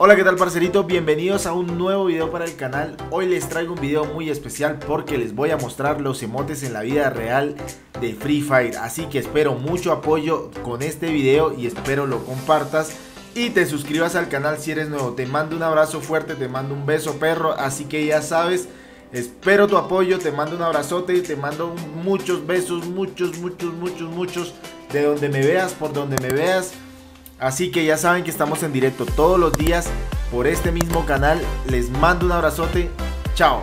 Hola qué tal parceritos, bienvenidos a un nuevo video para el canal. Hoy les traigo un video muy especial porque les voy a mostrar los emotes en la vida real de Free Fire. Así que espero mucho apoyo con este video y espero lo compartas y te suscribas al canal si eres nuevo. Te mando un abrazo fuerte, te mando un beso perro, así que ya sabes Espero tu apoyo, te mando un abrazote y te mando muchos besos, muchos, muchos, muchos, muchos De donde me veas, por donde me veas Así que ya saben que estamos en directo todos los días por este mismo canal. Les mando un abrazote. Chao.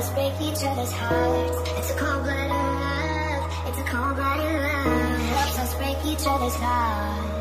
us break each other's hearts. It's a cold-blooded love. It's a cold-blooded love. Helps us break each other's hearts.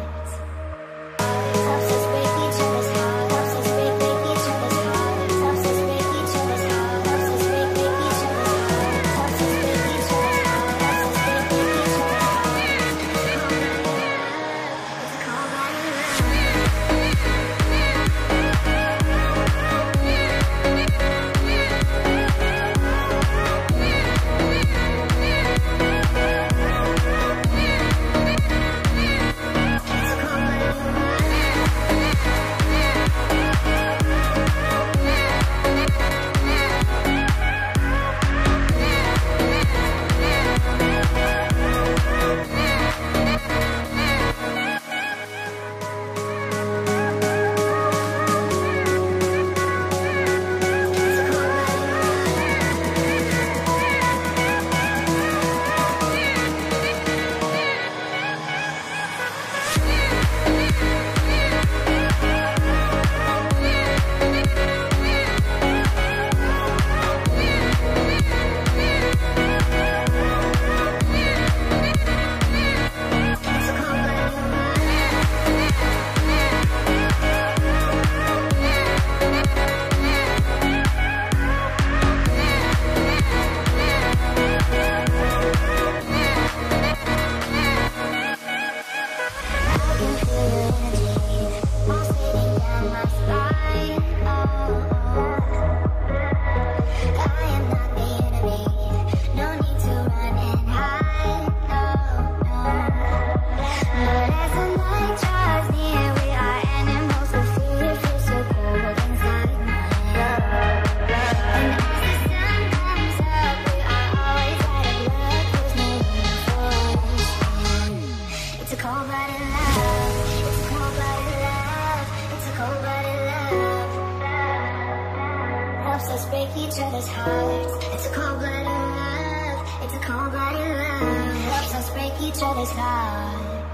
Other's hearts. It's a cold-blooded love. It's a cold-blooded love. Helps us break each other's hearts.